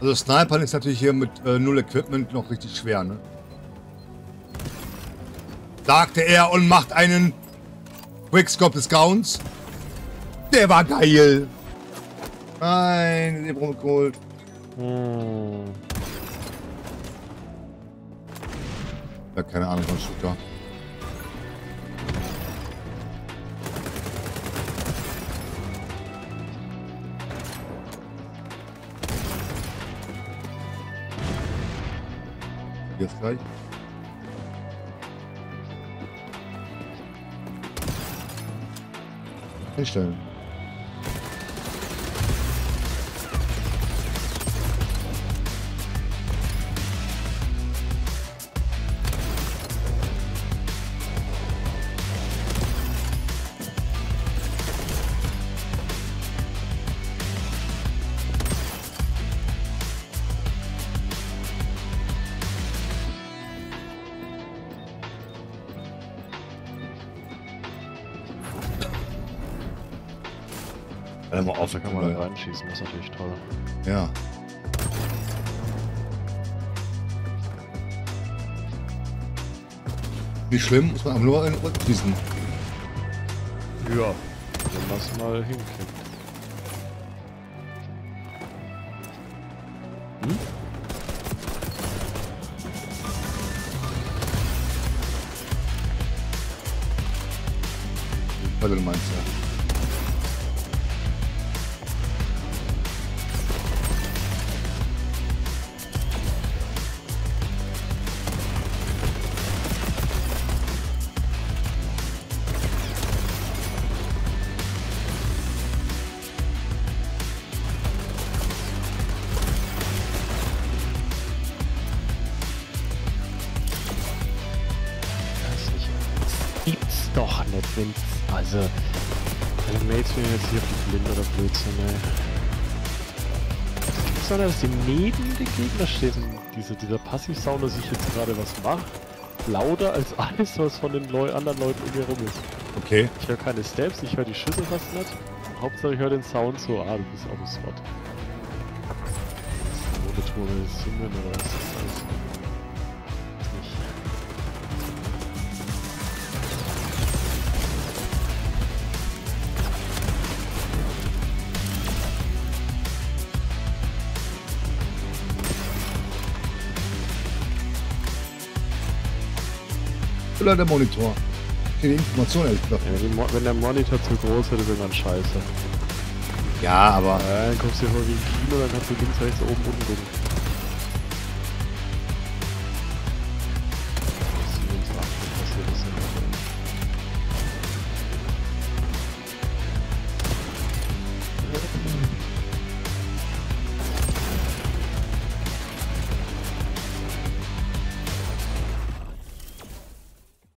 Also Snipern ist natürlich hier mit äh, null Equipment noch richtig schwer, ne? Sagte er und macht einen Quickscope des Gauns. Der war geil. Nein, den rumgeholt. Hm. Ja, keine Ahnung von Shooter. Jetzt gleich. Einstellen. Hör mal auf, da kann man da reinschießen, das ist natürlich toll. Ja. Wie schlimm, muss man einfach nur einen schießen. Ja, wenn man es mal hinkriegt. Hm? Weil du meinst, ja. Doch nicht, wenn also meine Mates werden jetzt hier blind oder Blödsinn, ey. Das gibt's doch dass die neben den Gegner stehen, diese, dieser Passivsound, dass ich jetzt gerade was mache, lauter als alles, was von den Leu anderen Leuten um mir rum ist. Okay. Ich höre keine Steps, ich höre die Schüsse fast nicht. Hauptsache ich höre den Sound so, ah, du bist auch ein Spot. Monotone Summen oder was ist das Oder der Monitor? Die Information ehrlich gesagt. Ja, wenn der Monitor zu groß wird, ist irgendwann scheiße. Ja, aber. Ja, dann kommst du dir vor wie ein Kino, dann kannst du links, rechts, oben, unten gucken.